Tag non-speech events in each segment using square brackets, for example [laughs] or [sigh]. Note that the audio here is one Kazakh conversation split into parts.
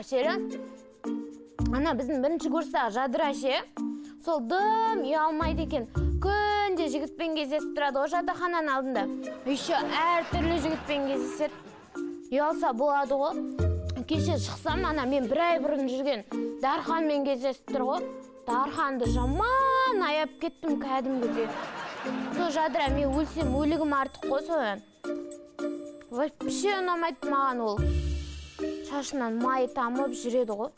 әшері ана біздің бірінші курстағы жадыра ше сол дым ұялмайды екен күнде жігітпен кездесіп тұрады ғой жатақхананың алдында еще әртүрлі жігітпен кездеседі ұялса болады ғой кеше шықсам ана мен бір ай бұрын жүрген дарханмен кездесіп тұр ғой дарханды жаман аяп кеттім кәдімгідей сол жадыра мен өлсем өлігім артық қой содан вообще ұнамайды маған ол шашынан май тамып жүреді ғой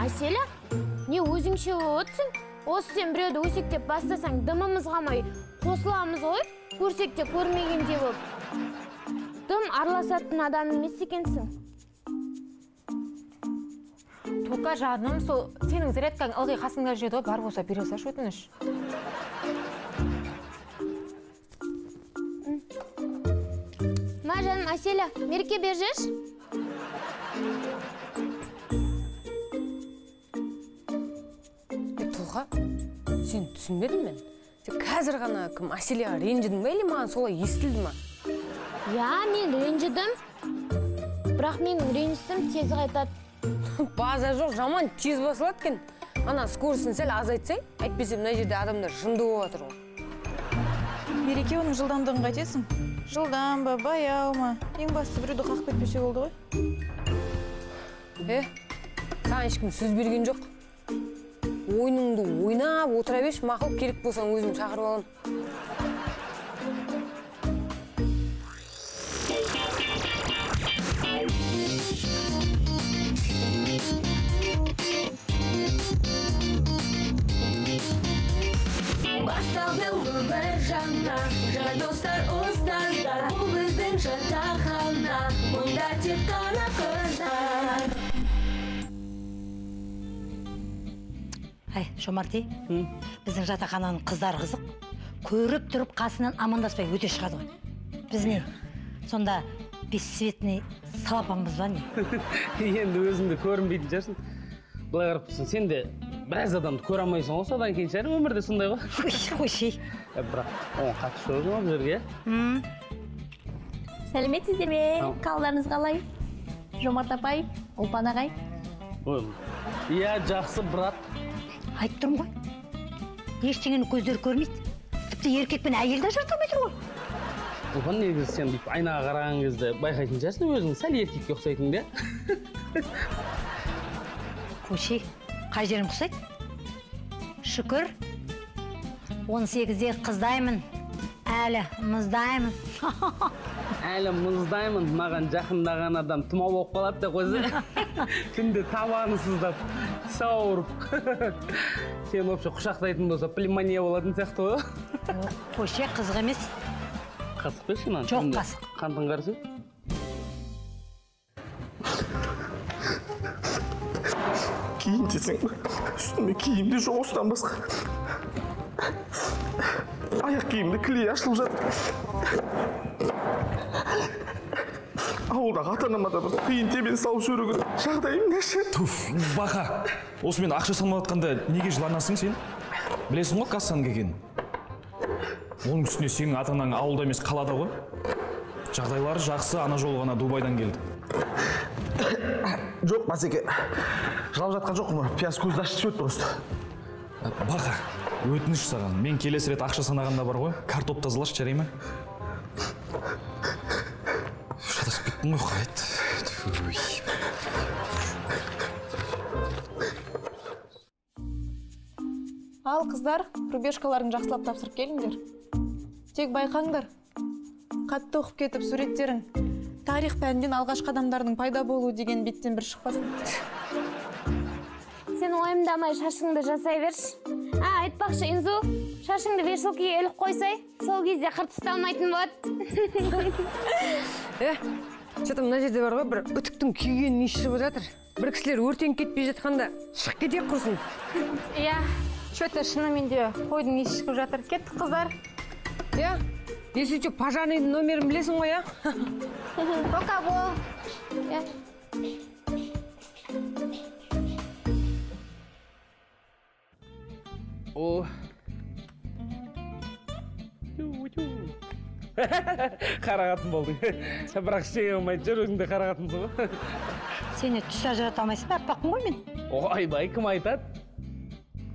айселя не өзіңше болып отырсың осы сен біреуді өсектеп бастасаң дымымыз қалмай қосыламыз ғой. Көрсек те көрмегендей болып дым араласатын адам емес екенсің. Тоқа жаным сол сенің зарядкаң ылғи қасыңда жүреді ғой бар болса бере салшы өтініш. Жаным әселя мереке бер жүрші е тұлға сен түсінбедім мен? Сен қазір ғана кім әселяға ренжідің ба или маған солай естілді ма? Иә мен ренжідім бірақ менің ренжісім тез қайтады. [laughs] База жоқ жаман тез басылады екен. Ана скоростьін сәл азайтсай әйтпесе мына жерде адамдар жынды болып жатыр ғой мереке оның жылдамдығын қайтесің? Жылдам ба баяу ма? Ең бастысы біреуді қағып кетпесе болды ғой. Е саған ешкім сөз берген жоқ. Ойыныңды ойнап отыра берші мақұл керек болсаң өзім шақырып аламын өмір жаңа жа достар ұстаздар бұл біздің жатақхана мұнда тек қана қыздар Ай, Жомарти, біздің жатақхананың қыздар қызық. Көріп тұрып қасынан амандаспай өте шығады ғой. Біз не? Сонда бесцветный салапанбыз ба не? [laughs] енді өзіңді көрінбейтін шығарсың былай қарап тұрсаң сен де біраз адамды көре алмайсың ғой содан кейін шығар өмірде сондай ғой Қой, қойшы. Бірақ оған қатысы жоқ ғой бұл жерге сәлеметсіздер ме қалдарыңыз қалай жомарт апай ұлпан ағай иә жақсы брат Айтып тұрмын ғой. Ештеңені көздері көрмейді. Тіпті еркек пен әйел де ажырата алмай тұр ғой. ұлпан негізі сен бүйтіп айнаға қараған кезде байқайтын шығарсың өзің сәл еркекке ұқсайтыныңды иә Қойшы, қай жерім ұқсайды? Шүкір. 18-де қыздаймын. Әлі мұздаймын. [laughs] әлі мұздаймын маған жақындаған адам тұмау болып қалады да қойса [laughs] түнде табаны сыздап тісі ауырып [laughs] сені вообще құшақтайтын болса пневмония болатын сияқты ғой Қойшы, қызық емес. қасық берші мынаны Жоқ, қасық. қантың қарсы киім десең үстіме киім де жоқ осыдан басқа аяқ киімде кілей ашылып жатыр ауылдағы ата анама да бір тиын тебен салып жүруге жағдайым нашар туф бақа осымен ақша салмай жатқанда неге жыланасың сен білесің ғой кассаның екенін оның үстіне сенің ата анаң ауылда емес қалада ғой жағдайлары жақсы ана жолы ғана дубайдан келді. Жоқ басеке жылап жатқан жоқпын пияз көзді ашып жіберді просто. Бақа өтініш саған. Мен келесі рет ақша санағанда бар ғой. Картоп тазалашы жарай ма? Шатасып кеттім ғой қайт. Ал қыздар рубежкаларын жақсылап тапсырып келіңдер. Тек байқаңдар. Қатты оқып кетіп суреттерің тарих пәнінен алғашқы адамдардың пайда болуы деген беттен бір шықпасын. Сен уайымдамай шашыңды жасай берші. А айтпақшы инзу шашыңды вешалкаға іліп қойсай сол кезде ұсталмайтын болады. Е что то мына жерде бар ғой бір үтіктің күйгенін иісі шығып жатыр? Бір кісілер өртеніп кетпей жатқанда шығып кетейік құрсын. Иә че то шынымен де қойдың иісі шығып жатыр. Кеттік қыздар. Иә? Если че пожарныйдың номерін білесің ғой иә пока бол о. Қара қатын болдың бірақ ештеңе қылмайды жүр өзің де қара қатынсың ғой сен түс ажырата алмайсың ба? Аппақпын ғой мен. Ойбай кім айтады?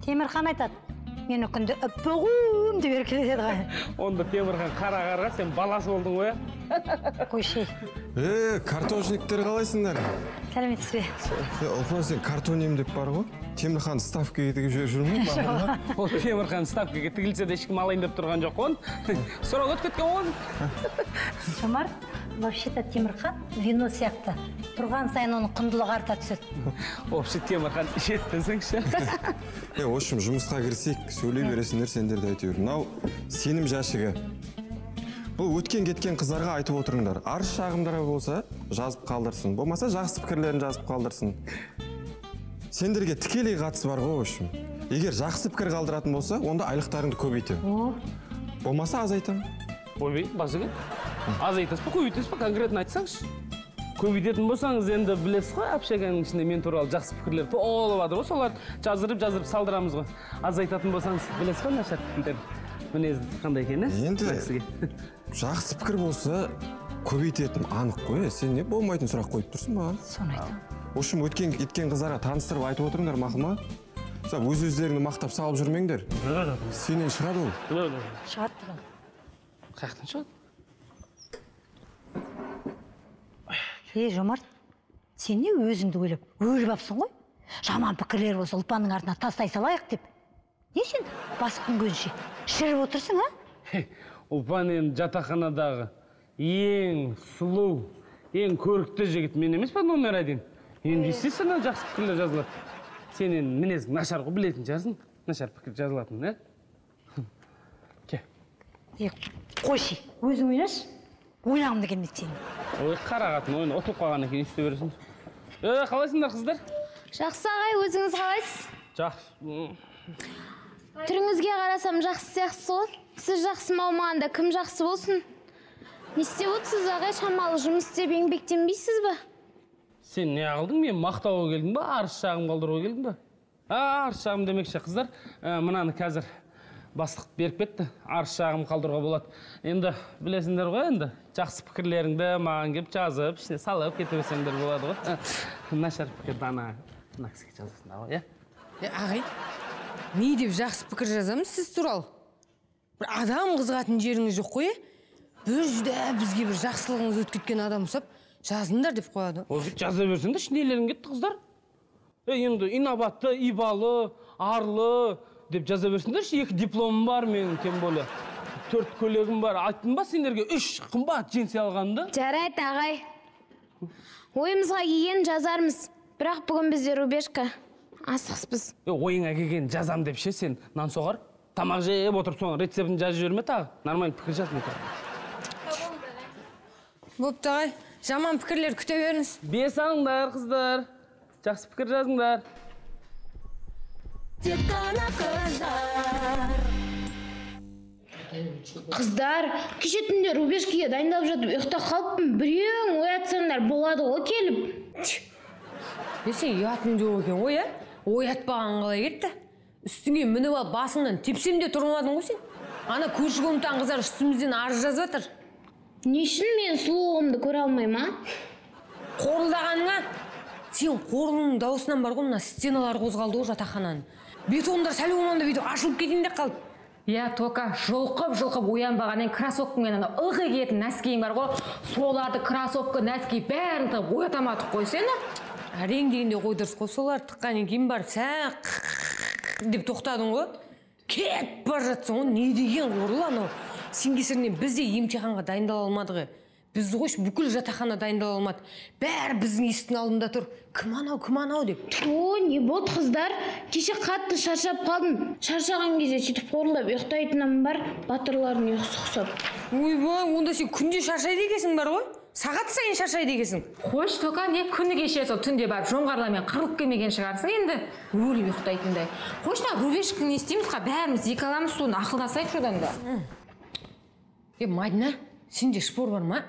Темірхан айтады. Мені күнде аппағым деп еркелетеді ғой. [laughs] Онда темірхан қара қарға сен баласы болдың ғой иә [laughs] қойшы. Е картошниктер қалайсыңдар? Сәлеметсіз бе? Ұлпан сен картонем деп бар ғой. Темірхан ставкаға тігіп жіберіп жүр ме? [laughs] Бағана? ол темірхан ставкаға тігілсе де ешкім алайын деп тұрған жоқ қой. Оны сұрау өтіп кеткен ғой. Оны жомарт. Вообще то темірхан вино сияқты. Тұрған сайын оның құндылығы арта түседі. [laughs] Вообще темірхан ішеді десеңші [laughs] е в общем жұмысқа кірісейік сөйлей бересіңдер сендер де әйтеуір. Мынау сенім жәшігі. Бұл өткен кеткен қыздарға айтып отырыңдар. Арыз шағымдар болса жазып қалдырсын. Болмаса жақсы пікірлерін жазып қалдырсын. Сендерге тікелей қатысы бар ғой в общем. Егер жақсы пікір қалдыратын болса онда айлықтарыңды көбейтемін. Болмаса азайтамын. Ойбай базыке азайтасыз ба? Көбейтесіз ба конкретно айтсаңызшы. Көбейтетін болсаңыз енді білесіз ғой общаганың ішінде мен туралы жақсы пікірлер толып жатыр ғой. Соларды жаздырып жаздырып салдырамыз ғой. Азайтатын болсаңыз білесіз ғой нашар пікірлер. Мінезі қандай екенін иә енді [laughs] жақсы пікір болса көбейтетінім анық қой е сен не болмайтын сұрақ қойып тұрсың маған соны айтамын. В общем өткен кеткен қыздарға таныстырып айтып отырыңдар мақұл ма? Өз өздеріңді мақтап салып жүрмеңдер. Сенен шығады ол. Шығады. Жақтан шығады? Е жомарт сен не өзіңді ойлап өліп алыпсың ғой? Жаман пікірлер болса ұлпанның артына тастай салайық деп. Не сен басы күнгенше? Шіріп отырсың а? Ұлпан енді жатақханадағы ең сұлу ең көрікті жігіт мен емес па номер один? Енді естественно жақсы пікірлер жазылады. Сен енді мінезің нашар ғой білетін шығарсың нашар пікір жазылатынын иә ке е қойшы өзің ойнашы ойнағым да келмейді сенің. Ой қара қатын ойна ұтылып қалғаннан кейін өйстей бересің. Е қалайсыңдар қыздар? Жақсы ағай өзіңіз қалайсыз? Жақсы. Түріңізге қарасам жақсы сияқтысыз ғой. Сіз жақсы ма болмағанда кім жақсы болсын? Не істеп отырсыз ағай шамалы жұмыс істеп еңбектенбейсіз ба? Сен не қылдың мен мақтауға келдің ба? Арыз шағым қалдыруға келдің ба? А арыз шағым демекші қыздар. Ә, мынаны қазір бастық беріп кетті. Арыз шағым қалдыруға болады. Енді білесіңдер ғой енді жақсы пікірлеріңді маған келіп жазып ішіне салып кете берсеңдер болады ғой. Нашар пікірді ана мына кісіге жазасыңдар ғой иә? Е ағай не деп жақсы пікір жазамыз сіз туралы? Бір адам қызығатын жеріңіз жоқ қой е? Бір жүдә бізге бір жақсылығыңыз өтіп кеткен адам ұқсап жазыңдар деп қояды. Ой жаза берсеңдерші нелерің кетті қыздар? Е енді инабатты ибалы арлы деп жаза берсеңдерші екі дипломым бар менің тем более. Төрт көйлегім бар. Айттым ба сендерге? Үш қымбат джинсы алғанымды жарайды ағай. Ойымызға келген жазармыз. Бірақ бүгін бізде рубежка. Асықпыз е ойыңа келген жазам деп ше сен? Нан соғар. Тамақ жеп отырып соның рецептін жазып жіберме тағы. Нормально пікір жаз мен бопты ағай. Жаман пікірлер күте беріңіз. Бес алыңдар қыздар. Жақсы пікір жазыңдар. Тек қана қыздар қыздар кеше түнде рубежкеге дайындалып жатып ұйықтап қалыппын біреуің оятсаңдар болады ғой келіп. Е сен ұятың жоқ екен ғой иә оятпаған қалай кетті үстіңе мініп алып басыңнан тепсем де тұрмадың ғой сен. Ана көрші комнатаның қыздар үстімізден арыз жазып жатыр. Не үшін мен сұлулығымды көре алмаймын а? Қорылдағаныңа? Сен қорлының дауысынан бар ғой мына стеналар қозғалды ғой жатақхананың. Бетондар сәл болмағанда бүйтіп ашылып кетейін деп қалды. Иә тока жұлқып жұлқып оянбағаннан кроссовкамен ана ылғи киетін нәскиің бар ғой. Соларды кроссовка нәски бәрін тығып оята алмадық қой сені әрең дегенде қой дұрыс қой соларды тыққаннан кейін барып сәл деп тоқтадың ғой. Кетіп бара жатсың ғой не деген қорлы анау? Сен кесірінен біз де емтиханға дайындала алмадық е біз қойшы бүкіл жатақхана дайындала алмады. Бәрі біздің есіктің алдында тұр. Кім анау кім анау деп. О не болды қыздар? Кеше қатты шаршап қалдым. Шаршаған кезде сөйтіп қорылдап ұйықтайтыным бар батырлардың ұйқысы ұқсап ойбай онда сен күнде шаршайды екенсің бар ғой. Сағат сайын шаршайды екенсің. Қойшы тока не күні кеше сол түнде барып жоңғарламен қырылып келмеген шығарсың енді? Өліп ұйықтайтындай. Қойшы мына рубежканы не істейміз қа? Бәріміз екі аламыз соны ақылдасайықшы одан да. Е мадина сенде шпор бар ма?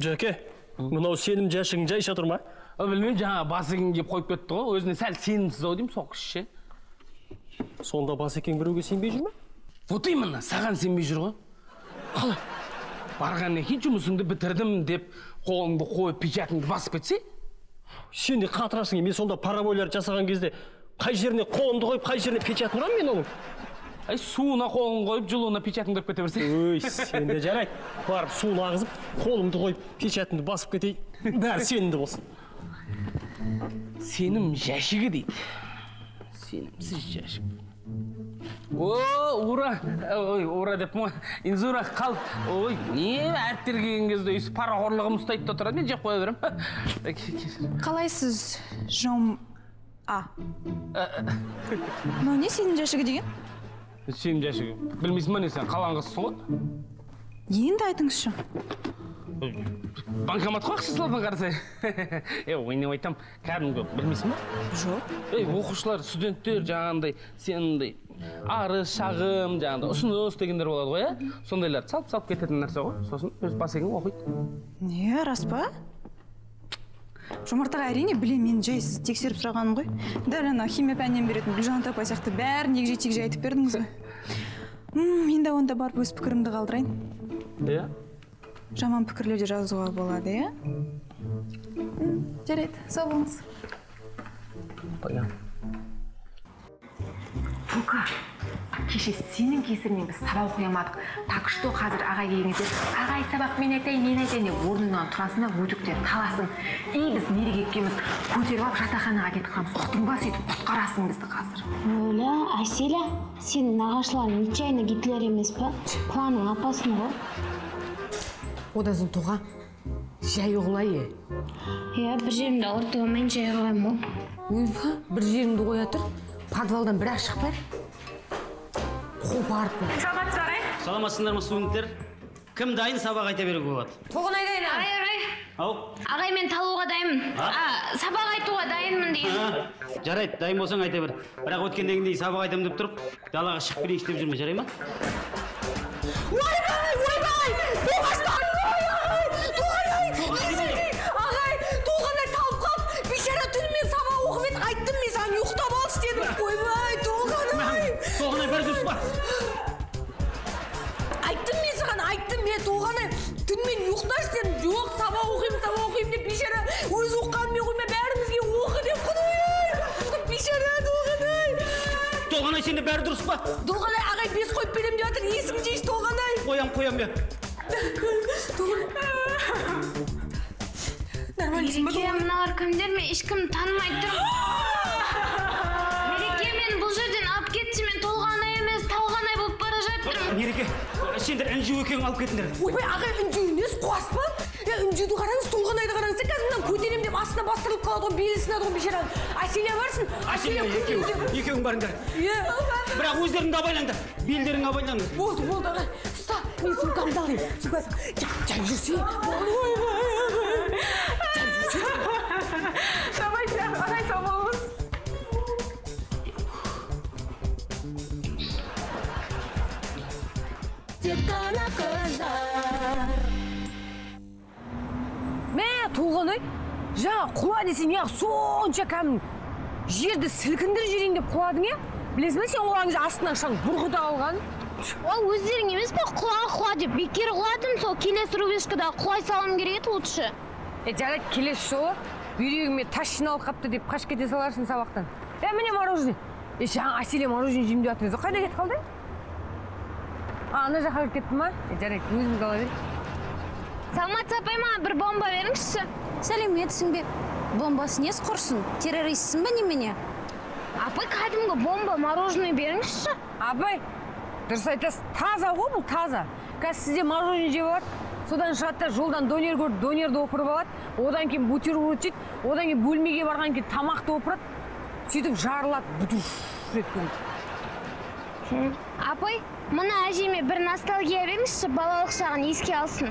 Жәке мынау сенім жәшігің жайша тұр ма? Білмеймін жаңа басекең келіп қойып кетті ғой өзіне сәл сенімсіз ау деймін сол кісі ше сонда басекең біреуге сенбей жүр ме? Вот именно саған сенбей жүр ғой. Қалай? Барғаннан кейін жұмысыңды бітірдім деп қолыңды қойып печатыңды басып кетсе. Сен де қатырасың мен сонда парабойлар жасаған кезде қай жеріне қолымды қойып қай жеріне печатын ұрамын мен оның? Ай суына қолын қойып жылуына печатыңды ұрып кете берсе. Өй сен де жарайды. Барып суын ағызып қолымды қойып печатымды басып кетейін. Бәрі сенімді болсын. Сенім жәшігі дейді. Сенімсіз жәшік. О ура! Ой ура деп ма инзура қал. Ой не әріптер келген кезде өйстіп парақорлығым ұстайды да тұрады. Мен жеп қоя беремін. Қалайсыз жом а? Мынау не сенім жәшігі деген? Сенім жәшігі білмейсің ба не сен? Қалған қызсың ғой. Енді айтыңызшы. Банкомат қой ақша салатын қарасай. [laughs] Е ойнап айтамын кәдімгі білмейсің ба? Жоқ. Ей оқушылар студенттер жаңағындай сенімдей. Арыз шағым жаңағыдай ұсыныс дегендер болады ғой иә сондайларды салып салып кететін нәрсе ғой. Сосын өз басекең оқиды. Не рас па? Жомарт аға әрине білемін мен жай сізді тексеріп сұрағаным ғой. Дәл ана химия пәнінен беретін гүлжанат апай сияқты бәрін егжей тегжей айтып бердіңіз ғой. Мен де онда барып өз пікірімді қалдырайын. Иә жаман пікірлер де жазуға болады иә? Жарайды сау болыңыз. Фука кеше сенің кесірінен біз сабақ оқи алмадық так что қазір ағай келген кезде ағай сабақ мен айтайын мен айтайын деп орныңнан тұрасың да өтіріктен таласың. И біз мереке екеуміз көтеріп алып жатақханаға кетіп қаламыз. Ұқтың ба сөйтіп құтқарасың бізді қазір. Оля, Аселя, сенің нағашыларың нечаянно Гитлер емес па? Планның апасың ғой. одан соң тоға жай ұғылай е. Иә, бір жерімде ауыртып алмайын жай қоямын ғой. ойбай бір жеріңді қоя тұр подвалдан бір ақ шықпай қопарып саламатсыздар ай саламатсыңдар ма студенттер кім дайын сабақ айта беруге болады? Тоғын айдайын Ағай, ағай, ау. Ағай мен талуға дайынмын. Сабақ айтуға дайынмын деген. А, жарайды дайын болсаң айта бер. Бірақ өткендегіндей сабақ айтамын деп тұрып далаға шығып келейінші деп жүрме жарай ма? Мен тоғанай түнімен ұйықташы дедім жоқ сабақ оқимын сабақ оқимын деп бейшара өзі оқығанымен қоймай бәрімізге оқы деп құдай бейшара тоғанай тоғанай сенде бәрі дұрыс па тоғанай ағай бес қойып беремін деп жатыр есіңді жейші тоғанай қоям қоям я Мереке, мыналар кімдер мен ешкім танымай тұр. Мереке мен бұл жерден алып кетші мен толғанай мереке сендер інжу екеуің алып кетіңдер. Ойбай ағай үнжу емес қуас па? Е үнжуді қараңыз толғанайды қараңыз. Қазір мынаны көтеремін деп астына бастырылып қалады ғой белі сынады ғой бейшараның әселия барсын. Әселия екеуің екеуің барыңдар. Иә бірақ өздеріңді абайлаңдар белдеріңе абайлаңдар. Болды болды ағай ұста мен сумкамды алайын жай жүрсе толғанай жаңа құла десем неғып сонша кәдімгі жерді сілкіндіріп жіберейін деп құладың иә? Білесің бе сен құлаған кезде астынан шаң бұрқыта қалған Ол өздерің емес па құла құла деп. Бекер құладым сол келесі рубежкада құлай салуым керек еді лучше. е жарайды келесі жолы бүйрегіме тас жиналып қалыпты деп қашып кете саларсың сабақтан. Е міне мороженое. Е жаңа әселе мороженое жеймін деп жатыр еді қайда кетіп қалды? А ана жаққа кіріп кетті ма? Е жарайды өзіміз ала берейік Саламат апай маған бір бомба беріңізші. сәлеметсің бе бомбасы несі құрсын террористсің ба немене Апай кәдімгі бомба мороженое беріңізші. абай дұрыс айтасыз таза ғой бұл таза қазір сізде мороженое жеп алады содан шығады да жолдан донер көріп донерді опырып алады одан кейін бутерброд жейді одан кейін бөлмеге барған кейін тамақты опырады сөйтіп жарылады Бутуш еткізіп. Апай, мына әжеме бір ностальгия беріңізші, балалық шағын еске алсын.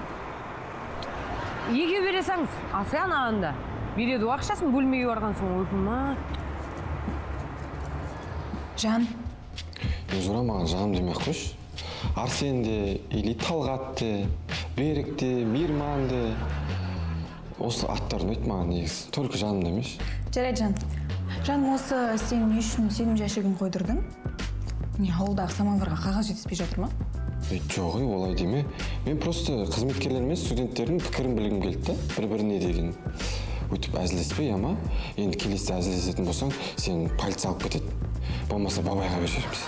Неге бере салыңыз алсай анаған да береді ғой ақшасын бөлмеге барған соң ойпырма жан. Өзіра маған жаным демей ақ қойшы. Арсен де или талғат те берік те мейірман де осы аттар ұнайды маған негізі только жаным демеші жарайды жан. Жаным осы сен не үшін сенім жәшігін қойдырдың? Не ауылдағы самоварға қағаз жетіспей жатыр ма? Е жоқ ей олай деме. Мен просто қызметкерлер мен студенттердің пікірін білгім келді да бір біріне деген. Өйтіп әзілдеспей ама. Енді келесі әзілдесетін болсаң сен полиция алып кетеді. Болмаса бабайға беріп жібереміз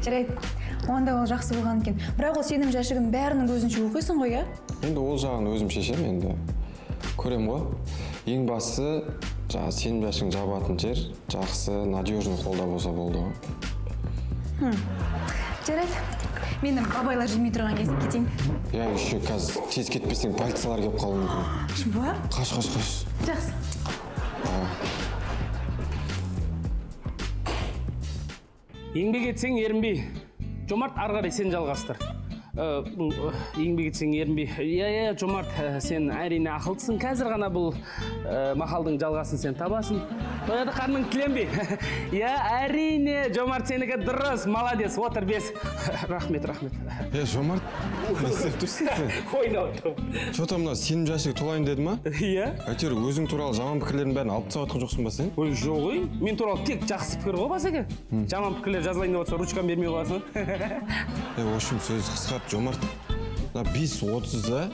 [laughs] жарайды. Онда ол жақсы болған екен. Бірақ ол сенім жәшігін бәрінің көзінше оқисың ғой иә? Енді ол жағын өзім шешемін енді көремін ғой. Ең бастысы жаңағы сенім жәшігін жабатын жер жақсы надежный қолда болса болды ғой. Жарайды. Мен бабайлар жемей тұрған кезде кетейін. Иә еще қазір тез кетпесең полициялар келіп қалуы мүмкін. Шынболат қаш қаш қаш. Жақсы. Еңбек етсең ерінбей. Жомарт ары қарай сен жалғастыр. Э, э, еңбек етсең ерінбей. Иә иә жомарт э, сен әрине ақылдысың. Қазір ғана бұл мақалдың жалғасын сен табасың. Тояды қарның тіленбей иә [laughs] әрине жомарт сенікі дұрыс молодец отыр бес. [laughs] Рахмет рахмет. Е жомарт не істеп тұрсың сен [laughs] ойнап че то мына сенім жәшігі толайын деді ма? Иә. Әйтеуір өзің туралы жаман пікірлердің бәрін алып тастап жатқан жоқсың ба сен? Ой жоқ ой мен туралы тек жақсы пікір ғой басеке жаман пікірлер жазылайын деп отырса ручканы бермей қоясың е в общем сөз қысқарт жомарт. Мына бес отызда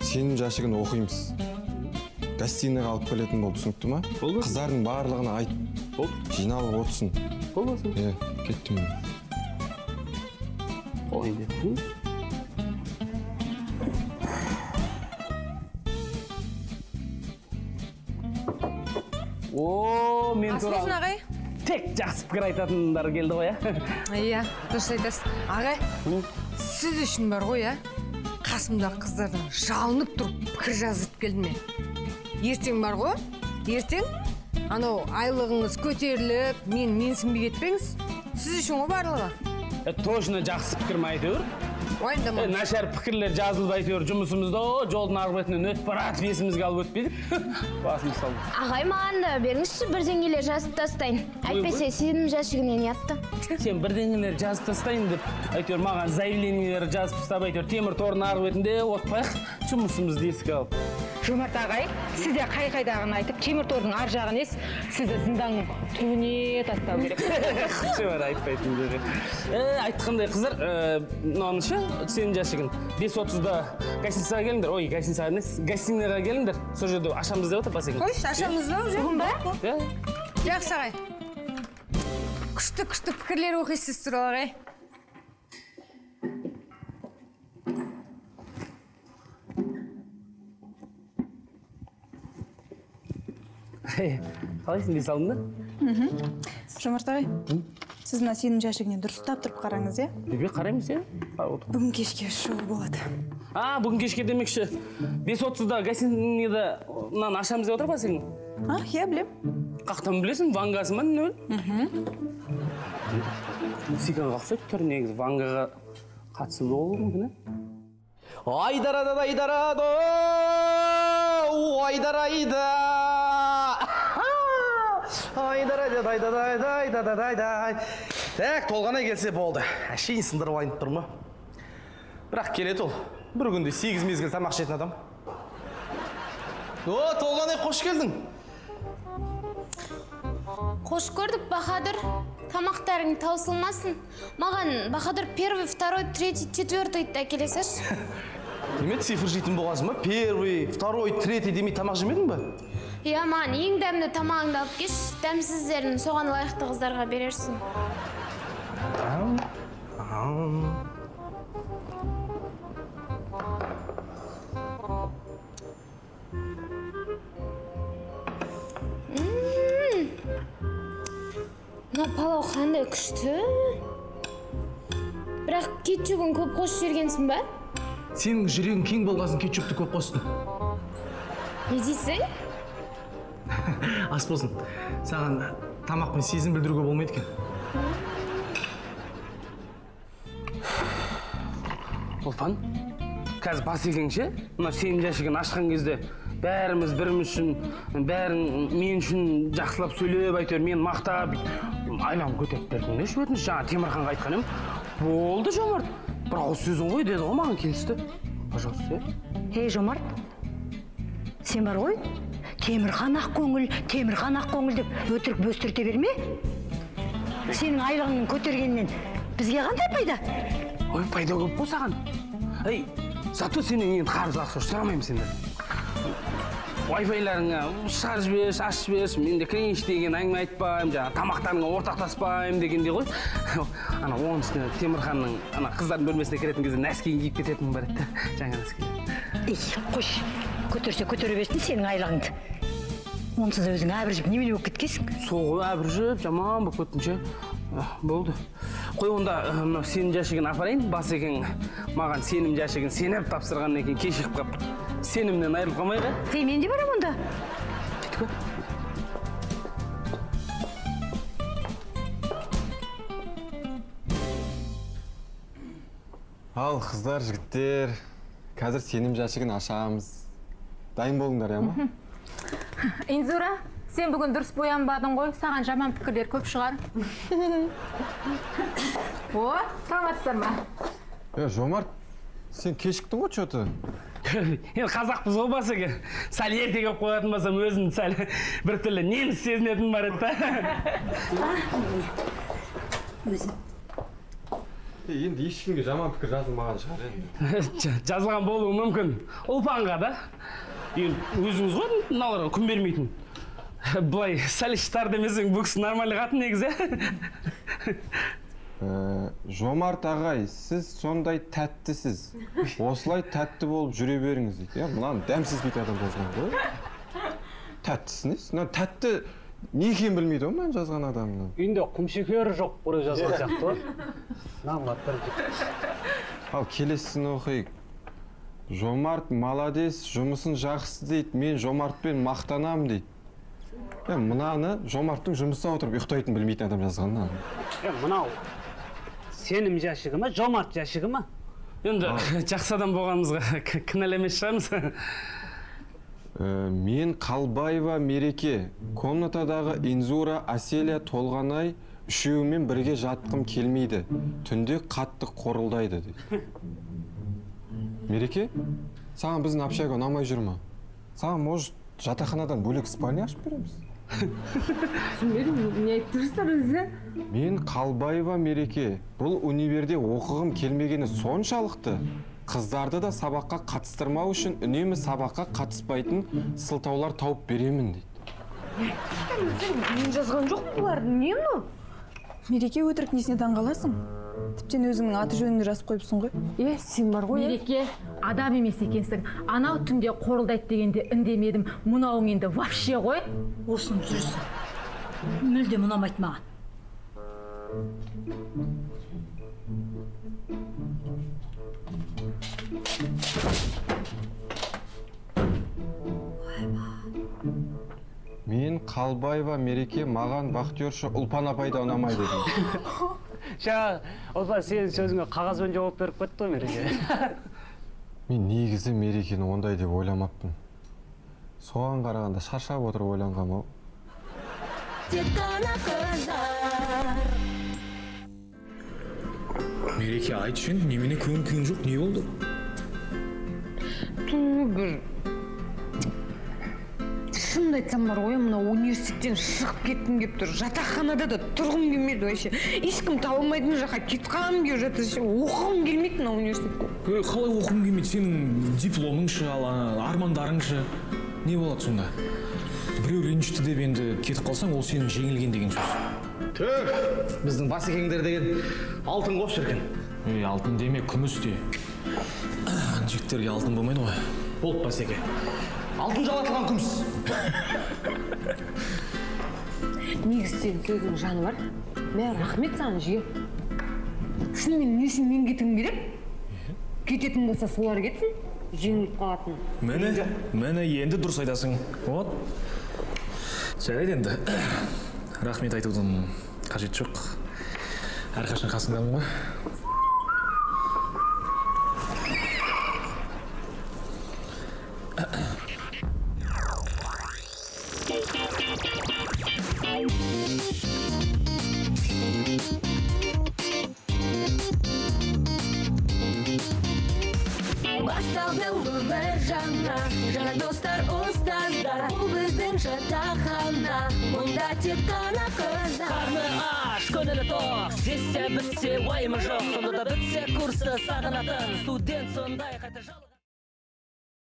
сенім жәшігін оқимыз. Гостиныйға алып келетін бол түсінікті ма? Қыздардың барлығына айт. Болды. Жиналып отырсын. Болсын иә кеттім ой деп о мен туралы ағай? тек жақсы пікір айтатындар келді ғой иә. Иә дұрыс айтасыз. Ағай сіз үшін бар ғой иә? Қасымдағы қыздардан жалынып тұрып пікір жазып келдім мен ертең бар ғой. Ертең анау айлығыңыз көтеріліп мен менсінбей кетпеңіз. Сіз үшін ғой барлығы. Точно жақсы пікір ме әйтеуір? Уайымдама Е, нашар пікірлер жазылып әйтеуір жұмысымызда о, жолдың арғы бетінен өтіп баратып есімізге алып өтпедік [laughs] басымыз салды ағай маған да беріңізші бірдеңелер жазып тастайын. Әйтпесе сенім жәшігінен ұятты. Сен бірдеңелер жазып тастайын деп әйтеуір маған заявлениелер жазып тастап әйтеуір темір тордың арғы бетінде отпайық жұмысымызды еске алып. Жомарт ағай сіз де қай қайдағыны айтып темір тордың ар жағын ес сізді зынданның түбіне тастау керек. [laughs] Бар айтпайтын деді е айтқандай қыздар ә, мынаны ше сенің жәшігін бес отызда гостиницаға келіңдер. Ой гостиницаға емес гостиныйға келіңдер. Сол жерде ашамыз деп отыр басеке қойшы ашамыз ба уже. Бүгін ба иә. Жақсы ағай. Күшті күшті пікірлер оқисыз сіз туралы ағай. Қалайсың дей салдың да мхм. Жомарт ағай сіз мына сенім жәшігіне дұрыстап тұрып қараңыз иә? Үйге қараймыз иә бүгін кешке шоу болады. А бүгін кешке демекші. Бес отызда гостиницада мынаны ашамыз деп отыр сен а иә білем қаяқтан білесің вангасы ма нөл? Сикаға ұқсайды түрі негізі вангаға қатысы болуы мүмкін иә айдарада айдарада айдарайда айдарайда айдарайда айдарайда так толғанай келсе болды. Әшейін сындырып айнып тұр ма? Бірақ келеді ол. Бір күнде сегіз мезгіл тамақ ішетін адам. О толғанай қош келдің. Қош көрдік бахадыр тамақтарың таусылмасын. Маған бахадыр первый второй третий четвертыйды әкеле салшы [laughs] неме цифр жейтін болғансың ба? Первый второй третий демей тамақ жемедің ба? Иә маған ең дәмді тамағыңды алып келші дәмсіздерін соған лайықты қыздарға берерсің. Мына палау қандай күшті? Бірақ кетчугін көп қосып жібергенсің ба? Сенің жүрегің кең болғасын кетчупты көп қостың не дейсің? [laughs] Ас болсын. Саған тамақпен сезім білдіруге болмайды екен. Ұлпан қазір басекең ше мына сенім жәшігін ашқан кезде бәріміз біріміз үшін бәрін мен үшін жақсылап сөйлеп әйтеуір мені мақтап айлам көтеріп бердіңдерші өтініш жаңа темірханға айтқан едім болды жомарт. Бір ауыз сөзің ғой деді ғой маған келісті пожалуйста ей жомарт сен бар ғой темірхан ақкөңіл темірхан ақкөңіл деп өтірік бөстірте берме сенің айлығың көтергеннен бізге қандай пайда ой пайда көп қой саған ей зато сенен енді қарыз ақша сұрамаймын сенден вайфайларыңа шығарып жіберші ашып жіберші мен де кірейінші деген әңгіме айтпаймын жаңағы тамақтарыңа ортақтаспаймын дегендей ғой. [laughs] Ана оның үстіне темірханның ана қыздардың бөлмесіне кіретін кезде нәскиін киіп кететінім бар еді. Да [laughs] жаңа нәски ей қойшы көтерсе көтере берсін сенің айлығыңды онсыз да өзің әбіржіп немене болып кеткенсің? Сол ғой әбіржіп жаман болып кеттім ше. Болды. Қой онда мынау сенім жәшігін апарайын. Басекең маған сенім жәшігін сеніп тапсырғаннан кейін кешігіп қалып сенімнен айырылып қалмайық ә ей мен де барамын онда ал қыздар жігіттер қазір сенім жәшігін ашамыз дайын болыңдар иә ма инзура сен бүгін дұрыс боянбадың ғой саған жаман пікірлер көп шығар о саламатсыздар ма е жомарт сен кешіктің ғой че то [laughs] енді қазақпыз ғой басеке сәл ерте келіп қоятын болсам өзімді сәл біртүрлі неміс сезінетінім бар еді да. Өзім енді ешкімге жаман пікір жазылмаған шығар енді. [laughs] Жазылған болуы мүмкін. Ұлпанға да. Енді өзіңіз ғой мыналарға күн бермейтін. [laughs] Былай сәл іш демесең бұл кісі нормальный қатын негізі. Ә, жомарт ағай сіз сондай тәттісіз. [laughs] Осылай тәтті болып жүре беріңіз дейді иә мынаны дәмсізбек адам жазған ғой. Тәттісі несі мына тәтті не екенін білмейді ғой мынаны жазған адамның. Үйінде құмшекері жоқ біреу жазған [laughs] сияқты ғой. Ал келесісін оқиық. Жомарт молодец жұмысын жақсы дейді. Мен жомартпен мақтанамын дейді. Е мынаны жомарттың жұмыста отырып ұйықтайтынын білмейтін адам жазған мынау. Сенім жәшігі ма жомарт жәшігі ма енді жақсы адам болғанымызға к- кінәламас шығармыз мен қалбаева мереке комнатадағы инзура аселия толғанай үшеуімен бірге жатқым келмейді түнде қатты қорылдайды дейді мереке саған біздің общага ұнамай жүр ма саған может жатақханадан бөлек спальня ашып береміз түсінбедім не айтып тұрсыздар өзі мен қалбаева мереке. Бұл универде оқығым келмегені соншалықты. Қыздарды да сабаққа қатыстырмау үшін үнемі сабаққа қатыспайтын сылтаулар тауып беремін дейді. Мен жазған жоқпын бұларды не мынау мереке өтірік несіне таңғаласың тіптен өзіңнің аты жөніңді жазып қойыпсың ғой. Е сен бар ғой мереке адам емес екенсің. Анау түнде қорылдайды дегенде үндемедім. Мынауың енді вообще ғой. Осының жүрісі мүлдем ұнамайды маған мен қалбаева мереке маған вахтерша ұлпан апай да ұнамайды [laughs] дейді жаңа ұлпан сенің сөзіңе қағазбен жауап беріп кетті ғой мереке. [laughs] Мен негізі мерекені ондай деп ойламаппын. Соған қарағанда шаршап отырып ойланғам ау. Тек қана қыздар. Мереке айтшы енді немене көңіл күйің жоқ не болды? Ту бір шынымды айтсам бар ғой мына университеттен шығып кеткім келіп тұр. Жатақханада да тұрғым келмейді вообще. Ешкім табылмайтын жаққа кетіп қалғым келіп жатыр. Ше оқығым келмейді мына университетте Е, қалай оқығың келмейді? Сенің дипломың ше ал ана армандарың ше не болады сонда? Біреу ренжітті деп енді кетіп қалсаң ол сенің жеңілген деген сөз. Түф біздің басекеңдер деген алтын ғой шіркін. Ей алтын деме күміс де. Жігіттерге алтын болмайды ғой. Болды басеке алтын жалатылған күміс. Негізі сенің сөзіңнің жаны бар. Мә рахмет саған жігер шынымен не үшін мен кеткім келеді кететін болса солар кетсін жеңіліп қалатын. Міне міне енді дұрыс айтасың. Вот. Жарайды енді. Рахмет айтудың қажеті жоқ. Әрқашан қасыңдамын ғой.